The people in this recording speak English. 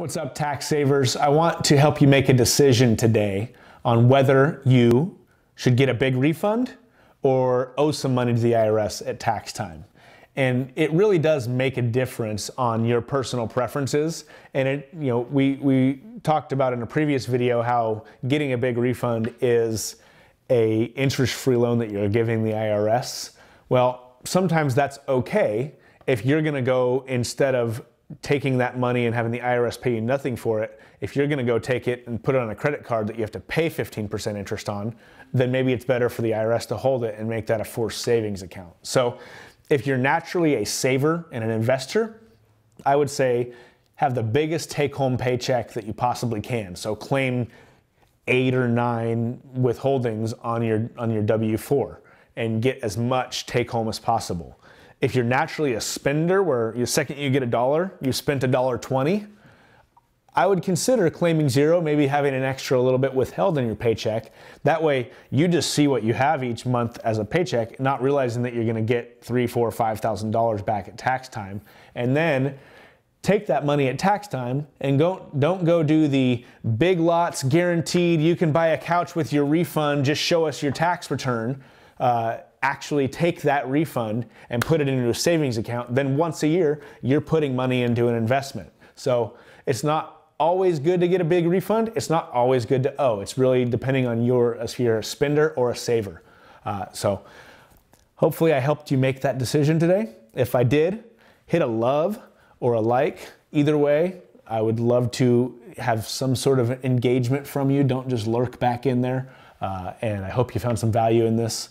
What's up, tax savers? I want to help you make a decision today on whether you should get a big refund or owe some money to the IRS at tax time. And it really does make a difference on your personal preferences. And it, you know, we, we talked about in a previous video how getting a big refund is a interest-free loan that you're giving the IRS. Well, sometimes that's okay if you're gonna go instead of taking that money and having the IRS pay you nothing for it, if you're gonna go take it and put it on a credit card that you have to pay 15% interest on, then maybe it's better for the IRS to hold it and make that a forced savings account. So if you're naturally a saver and an investor, I would say have the biggest take home paycheck that you possibly can. So claim eight or nine withholdings on your, on your W-4 and get as much take home as possible. If you're naturally a spender, where the second you get a dollar, you spent a dollar twenty, I would consider claiming zero, maybe having an extra little bit withheld in your paycheck. That way, you just see what you have each month as a paycheck, not realizing that you're going to get three, four, five thousand dollars back at tax time, and then take that money at tax time and go, don't go do the big lots guaranteed you can buy a couch with your refund just show us your tax return uh, actually take that refund and put it into a savings account, then once a year, you're putting money into an investment. So it's not always good to get a big refund. It's not always good to owe. It's really depending on your, if you're a spender or a saver. Uh, so hopefully I helped you make that decision today. If I did, hit a love or a like. Either way, I would love to have some sort of engagement from you. Don't just lurk back in there. Uh, and I hope you found some value in this